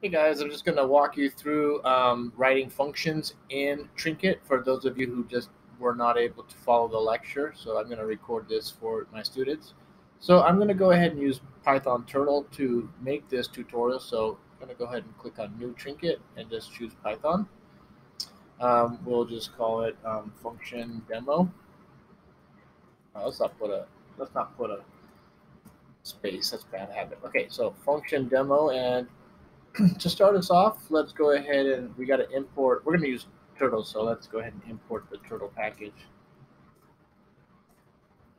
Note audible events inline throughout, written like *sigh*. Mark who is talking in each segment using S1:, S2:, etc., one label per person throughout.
S1: Hey guys, I'm just going to walk you through um, writing functions in Trinket for those of you who just were not able to follow the lecture. So I'm going to record this for my students. So I'm going to go ahead and use Python Turtle to make this tutorial. So I'm going to go ahead and click on New Trinket and just choose Python. Um, we'll just call it um, function demo. Uh, let's not put a let's not put a space. That's bad habit. Okay, so function demo and *clears throat* to start us off, let's go ahead and we got to import. We're going to use Turtle, so let's go ahead and import the Turtle package.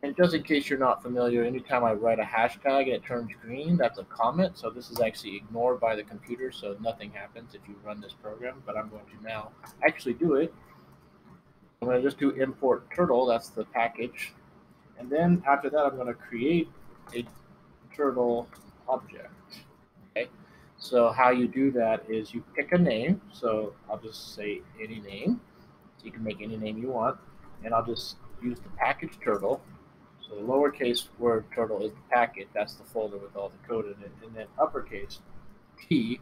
S1: And just in case you're not familiar, anytime I write a hashtag and it turns green, that's a comment. So this is actually ignored by the computer, so nothing happens if you run this program. But I'm going to now actually do it. I'm going to just do import turtle, that's the package. And then after that, I'm going to create a turtle object. So how you do that is you pick a name. So I'll just say any name. So you can make any name you want. And I'll just use the package turtle. So the lowercase word turtle is the package. That's the folder with all the code in it. And then uppercase T.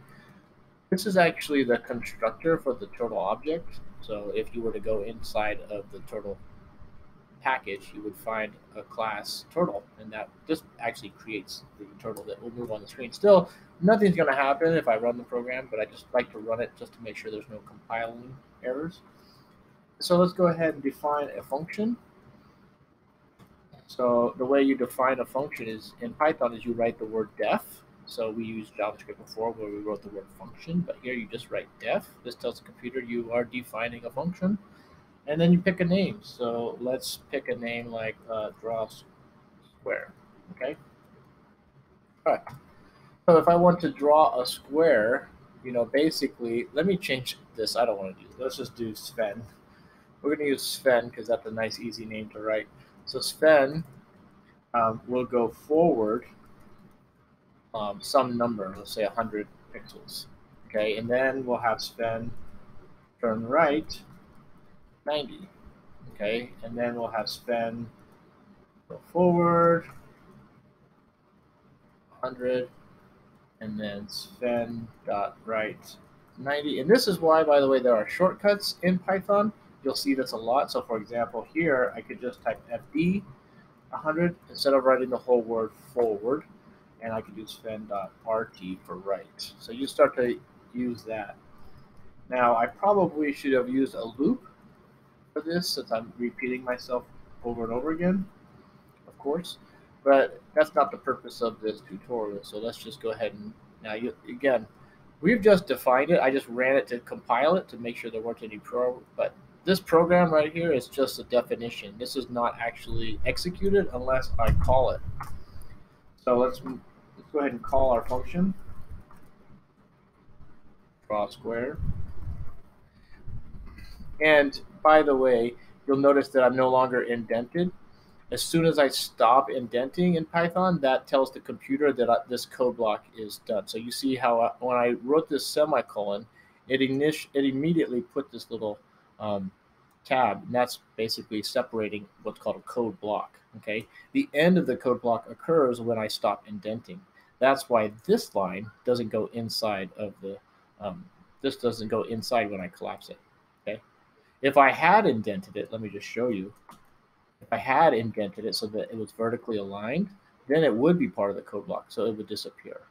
S1: This is actually the constructor for the turtle object. So if you were to go inside of the turtle package, you would find a class turtle, and that just actually creates the turtle that will move on the screen. Still, nothing's going to happen if I run the program, but I just like to run it just to make sure there's no compiling errors. So let's go ahead and define a function. So the way you define a function is in Python is you write the word def. So we used JavaScript before where we wrote the word function, but here you just write def. This tells the computer you are defining a function and then you pick a name. So let's pick a name like uh, draw square. Okay. All right. So if I want to draw a square, you know, basically, let me change this. I don't want to do. this. Let's just do Sven. We're going to use Sven because that's a nice, easy name to write. So Sven um, will go forward um, some number, let's say 100 pixels. Okay, and then we'll have Sven turn right 90. Okay, mm-hmm. and then we'll have Sven go forward 100, and then Sven dot right 90. And this is why, by the way, there are shortcuts in Python. You'll see this a lot. So for example, here I could just type FD 100 instead of writing the whole word forward. And I could do use RT for right. So you start to use that. Now, I probably should have used a loop for this since I'm repeating myself over and over again, of course. But that's not the purpose of this tutorial. So let's just go ahead and now you again, we've just defined it. I just ran it to compile it to make sure there weren't any pro. But this program right here is just a definition. This is not actually executed unless I call it. So let's let's go ahead and call our function. Draw square. And by the way, you'll notice that I'm no longer indented. As soon as I stop indenting in Python, that tells the computer that I, this code block is done. So you see how I, when I wrote this semicolon, it, init- it immediately put this little um, tab, and that's basically separating what's called a code block. Okay, the end of the code block occurs when I stop indenting. That's why this line doesn't go inside of the. Um, this doesn't go inside when I collapse it. If I had indented it, let me just show you. If I had indented it so that it was vertically aligned, then it would be part of the code block, so it would disappear.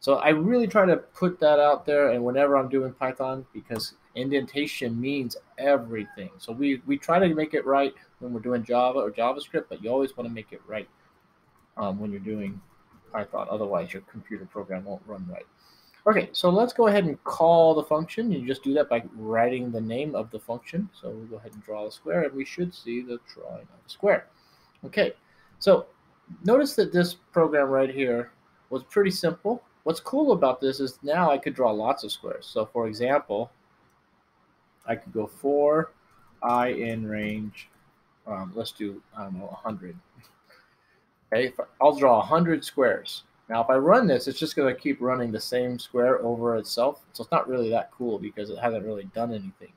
S1: So I really try to put that out there, and whenever I'm doing Python, because indentation means everything. So we, we try to make it right when we're doing Java or JavaScript, but you always want to make it right um, when you're doing Python. Otherwise, your computer program won't run right. Okay, so let's go ahead and call the function. You just do that by writing the name of the function. So we'll go ahead and draw a square, and we should see the drawing of a square. Okay, so notice that this program right here was pretty simple. What's cool about this is now I could draw lots of squares. So for example, I could go for i in range, um, let's do, I don't know, 100. *laughs* Okay, I'll draw 100 squares. Now, if I run this, it's just going to keep running the same square over itself. So it's not really that cool because it hasn't really done anything.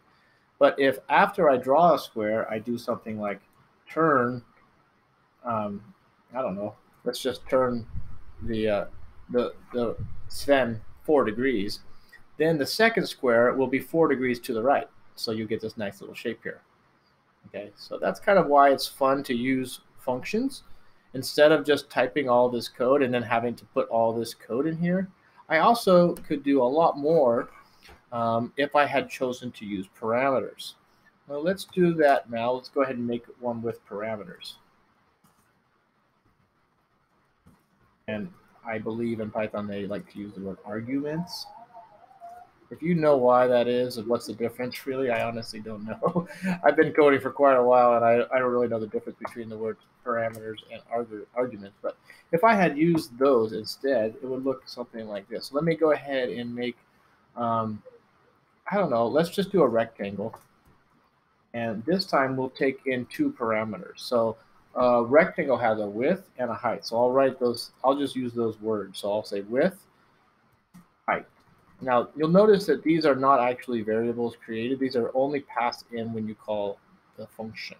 S1: But if after I draw a square, I do something like turn, um, I don't know, let's just turn the, uh, the, the Sven four degrees, then the second square will be four degrees to the right. So you get this nice little shape here. Okay, so that's kind of why it's fun to use functions. Instead of just typing all this code and then having to put all this code in here, I also could do a lot more um, if I had chosen to use parameters. Well, let's do that now. Let's go ahead and make one with parameters. And I believe in Python they like to use the word arguments. If you know why that is and what's the difference, really, I honestly don't know. *laughs* I've been coding for quite a while and I, I don't really know the difference between the words parameters and argu arguments. But if I had used those instead, it would look something like this. Let me go ahead and make, um, I don't know, let's just do a rectangle. And this time we'll take in two parameters. So a rectangle has a width and a height. So I'll write those, I'll just use those words. So I'll say width. Now you'll notice that these are not actually variables created. These are only passed in when you call the function.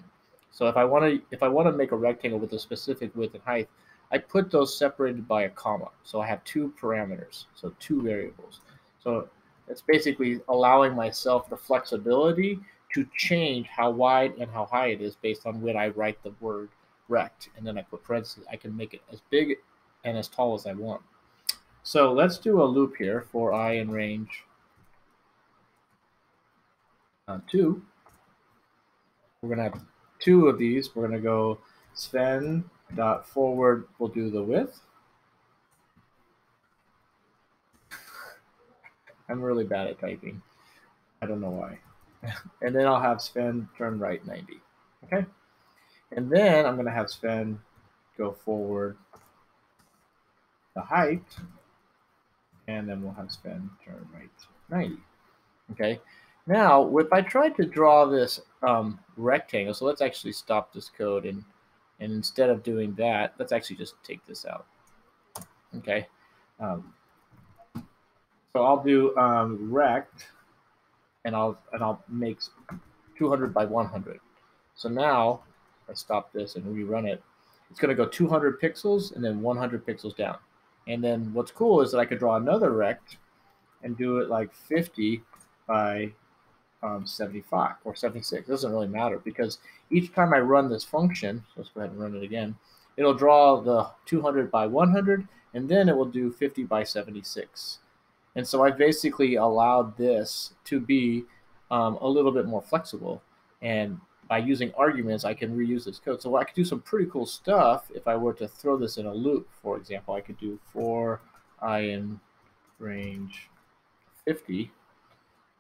S1: So if I want to if I want to make a rectangle with a specific width and height, I put those separated by a comma. So I have two parameters, so two variables. So it's basically allowing myself the flexibility to change how wide and how high it is based on when I write the word rect. And then I put parentheses. I can make it as big and as tall as I want. So let's do a loop here for i in range uh, 2. We're going to have two of these. We're going to go Sven dot forward. We'll do the width. I'm really bad at typing. I don't know why. *laughs* and then I'll have Sven turn right 90. Okay. And then I'm going to have Sven go forward the height. And then we'll have Sven turn right 90. Okay. Now, if I tried to draw this um, rectangle, so let's actually stop this code and, and instead of doing that, let's actually just take this out. Okay. Um, so I'll do um, rect and I'll and I'll make 200 by 100. So now I stop this and rerun it. It's going to go 200 pixels and then 100 pixels down. And then what's cool is that I could draw another rect and do it like 50 by um, 75 or 76. It doesn't really matter because each time I run this function, let's go ahead and run it again, it'll draw the 200 by 100 and then it will do 50 by 76. And so I basically allowed this to be um, a little bit more flexible. And by using arguments, I can reuse this code. So I could do some pretty cool stuff if I were to throw this in a loop. For example, I could do for i in range 50.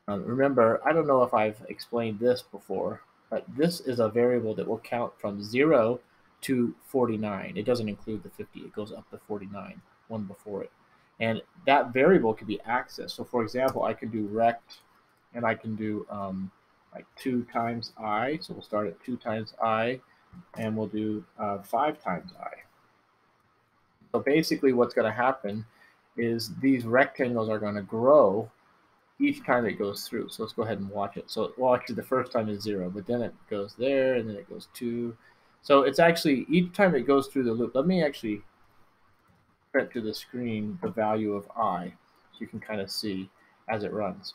S1: Um, remember, I don't know if I've explained this before, but this is a variable that will count from 0 to 49. It doesn't include the 50. It goes up to 49, one before it. And that variable can be accessed. So for example, I could do rect and I can do um, like 2 times i. So we'll start at 2 times i and we'll do uh, 5 times i. So basically what's going to happen is these rectangles are going to grow each time it goes through. So let's go ahead and watch it. So, well, actually the first time is 0, but then it goes there and then it goes 2. So it's actually, each time it goes through the loop, let me actually print to the screen the value of i so you can kind of see as it runs.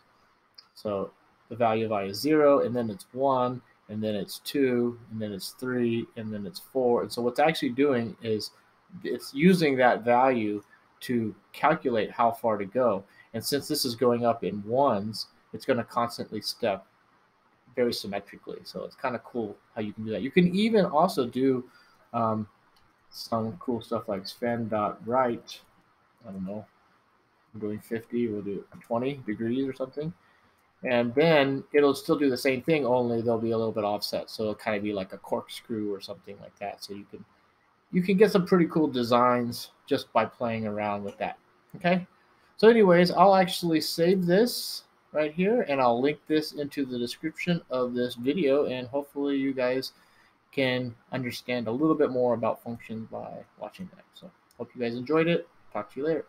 S1: So the value of i is 0, and then it's 1, and then it's 2, and then it's 3, and then it's 4. And so what's actually doing is it's using that value to calculate how far to go. And since this is going up in ones, it's going to constantly step very symmetrically. So it's kind of cool how you can do that. You can even also do um, some cool stuff like Sven dot right. I don't know. I'm doing 50, we'll do 20 degrees or something. And then it'll still do the same thing, only they'll be a little bit offset. So it'll kind of be like a corkscrew or something like that. So you can you can get some pretty cool designs just by playing around with that. Okay. So anyways, I'll actually save this right here and I'll link this into the description of this video and hopefully you guys can understand a little bit more about functions by watching that. So hope you guys enjoyed it. Talk to you later.